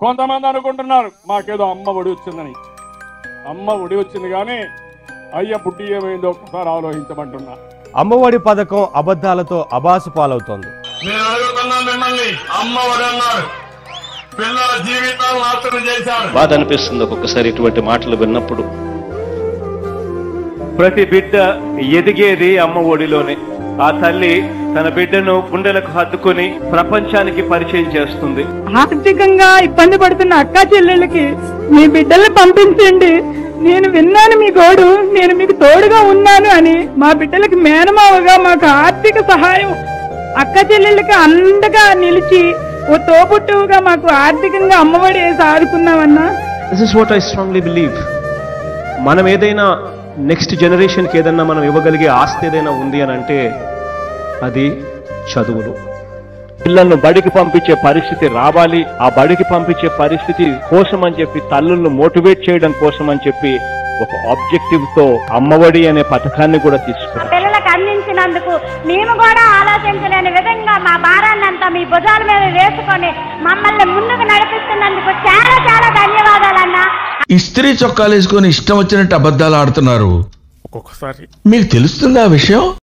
కొంతమంది అనుకుంటున్నారు మాకేదో అమ్మ ఒడి వచ్చిందని. అమ్మ ఒడి వచ్చింది కానీ అయ్య పుట్టి ఏమైందో ఒకసారి ఆలోచించమంటున్నా. అమ్మఒడి పథకం అబద్ధాలతో అబాసు పాలవుతోంది. నేను అడుగుతున్నా మిమ్మల్ని అమ్మఒడి అన్నారు. పిల్లల జీవితాలు నాశనం చేశారు. బాధ అనిపిస్తుంది ఒక్కొక్కసారి ఇటువంటి మాటలు విన్నప్పుడు. ప్రతి బిడ్డ ఎదిగేది అమ్మ ఒడిలోనే. ఆ తల్లి తన బిడ్డను గుండెలకు హత్తుకుని ప్రపంచానికి పరిచయం చేస్తుంది. ఆర్థికంగా ఇబ్బంది పడుతున్న అక్క చెల్లెళ్ళకి మీ బిడ్డల్ని పంపించండి. నేను విన్నాను మీ గోడు నేను మీకు తోడుగా ఉన్నాను అని. మా బిడ్డలకి మేనమావగా మాకు ఆర్థిక సహాయం. అక్క చెల్లెళ్ళకి అండగా నిలిచి ఓ తోబుట్టువుగా మాకు ఆర్థికంగా అమ్మఒడి వేసి ఆదుకున్నామన్నా this is what I strongly believe మనం ఏదైనా నెక్స్ట్ జనరేషన్కి ఏదన్నా మనం ఇవ్వగలిగే ఆస్తి ఏదైనా ఉంది అని అంటే అది చదువులు. పిల్లలను బడికి పంపించే పరిస్థితి రావాలి. ఆ బడికి పంపించే పరిస్థితి కోసం అని చెప్పి తల్లులను మోటివేట్ చేయడం కోసం అని చెప్పి ఒక ఆబ్జెక్టివ్తో అమ్మఒడి అనే పథకాన్ని కూడా తీసుకున్నాం పిల్లలకు అందించినందుకు మేము కూడా ఆలోచించలేని విధంగా మా భారాన్ని అంతా మీ భుజాల మీద వేసుకొని మమ్మల్ని ముందుకు నడిపిస్తున్నందుకు ఇస్త్రీ చొక్కాలు వేసుకొని ఇష్టం వచ్చినట్టు అబద్ధాలు ఆడుతున్నారు. ఒక్కొక్కసారి. మీకు తెలుస్తుందా ఆ విషయం?